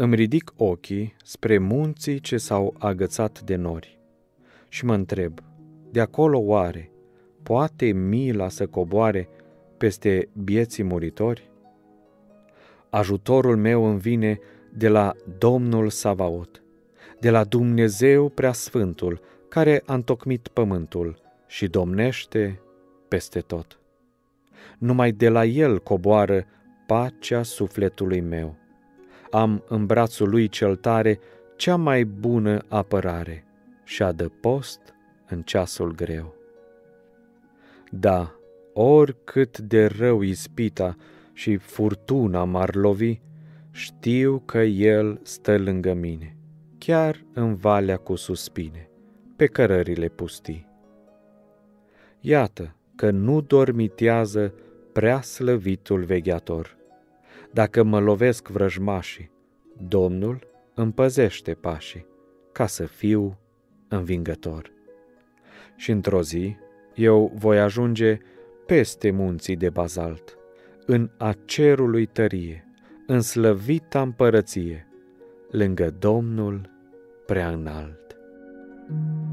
Îmi ridic ochii spre munții ce s-au agățat de nori și mă întreb, de acolo oare poate mila să coboare peste bieții muritori? Ajutorul meu îmi vine de la Domnul Savaot, de la Dumnezeu Preasfântul, care a întocmit pământul și domnește peste tot. Numai de la El coboară pacea sufletului meu. Am în brațul lui cel tare cea mai bună apărare și adăpost în ceasul greu. Da, oricât de rău ispita și furtuna m-ar lovi, știu că El stă lângă mine, chiar în valea cu suspine, pe cărările pustii. Iată că nu dormitează prea slăvitul vegheator. Dacă mă lovesc vrăjmașii, Domnul îmi păzește pașii, ca să fiu învingător. Și într-o zi eu voi ajunge peste munții de bazalt, în acerului tărie, în slăvita împărăție, lângă Domnul prea înalt. thank you